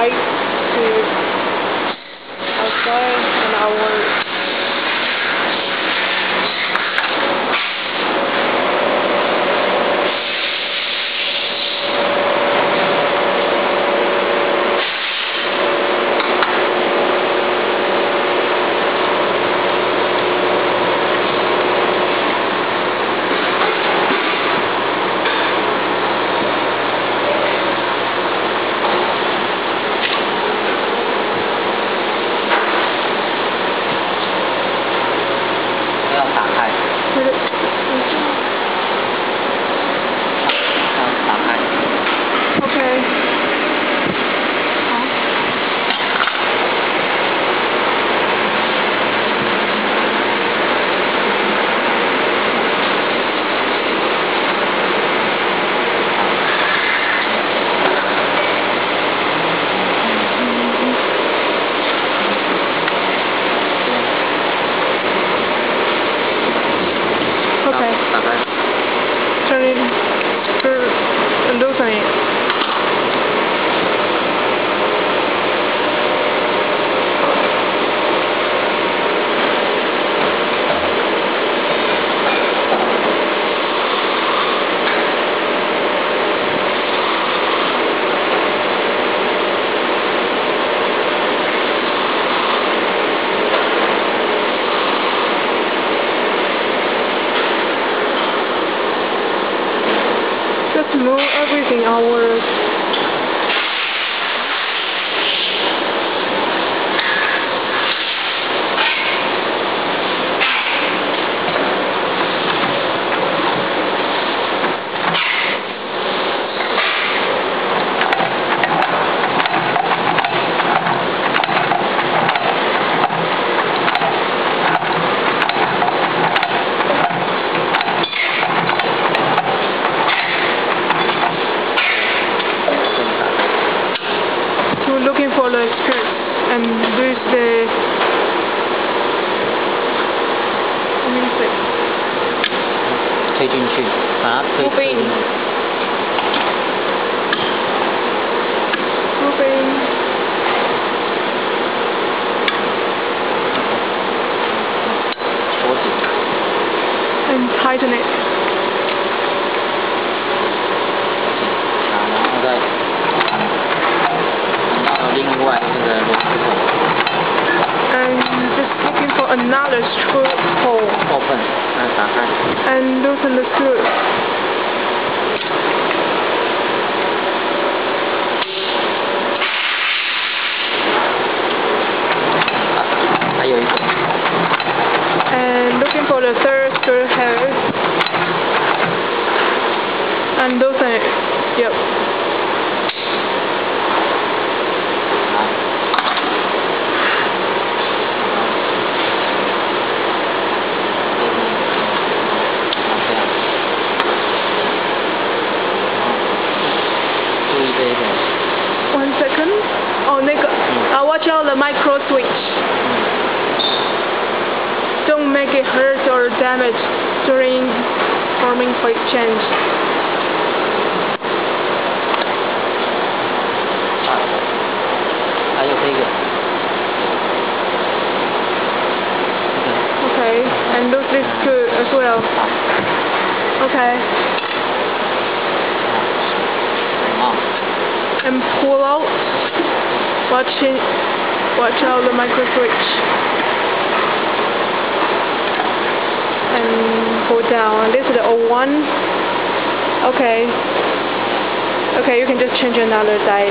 right to Bye-bye. Move everything outwards. looking for like skirt and there's the taking to ah, Moving. Moving. And tighten it. Another screw hole. Open. And loosen the screw. And looking for the third screw head. And loosen it. Yep. Watch out the micro switch. Don't make it hurt or damage during forming plate change. Okay, and look this screw as well. Okay. And pull out. Watch it. Watch out the micro switch. And pull down. This is the 01. Okay. Okay, you can just change another die.